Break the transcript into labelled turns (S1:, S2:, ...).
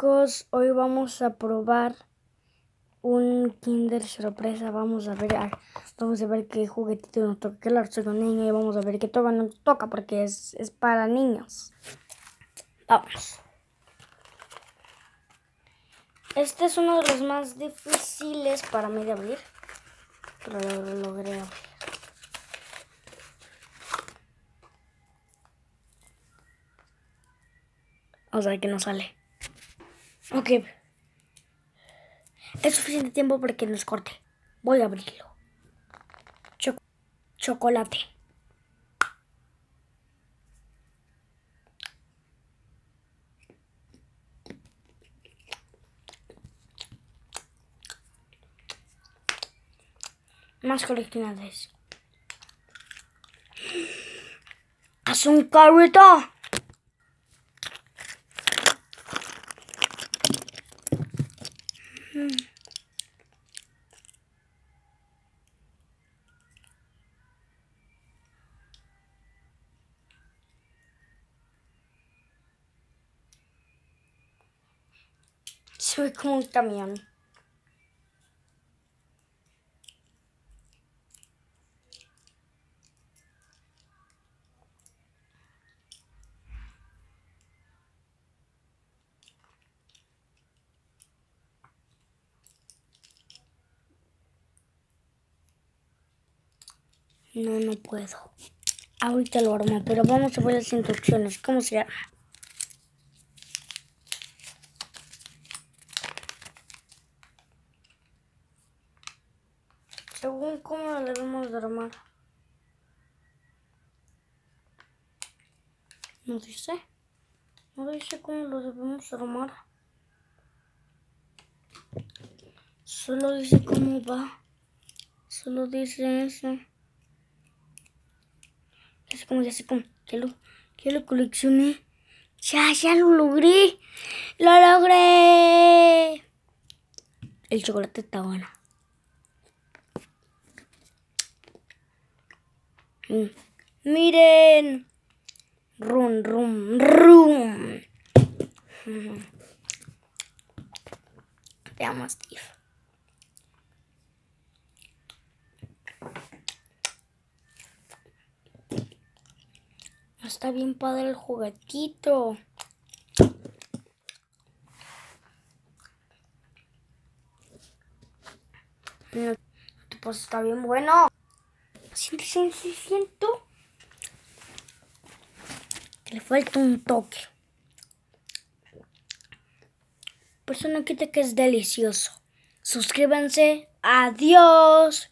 S1: chicos, hoy vamos a probar un Kinder sorpresa. Vamos a ver, vamos a ver qué juguetito nos toca. Claro, soy un niño y vamos a ver qué toca nos toca porque es, es para niños. Vamos. Este es uno de los más difíciles para mí de abrir, pero lo logré abrir. Vamos a ver que no sale. Ok. Es suficiente tiempo para que nos corte. Voy a abrirlo. chocolate. Más coleccionables. ¡Haz un carrito! Soy como un camión. No, no puedo. Ahorita lo armo, pero vamos a ver las instrucciones. ¿Cómo se llama? Según cómo lo debemos de armar. No dice. No dice cómo lo debemos armar. Solo dice cómo va. Solo dice eso. Como, ya sé cómo. Que lo, que lo coleccioné. Ya, ya lo logré. Lo logré. El chocolate está bueno. Mm. Miren. Rum, rum, rum. Te amo, Steve. Está bien padre el juguetito. Pues está bien bueno. Siento, siento, siento que le falta un toque. Por eso no quita que es delicioso. Suscríbanse. Adiós.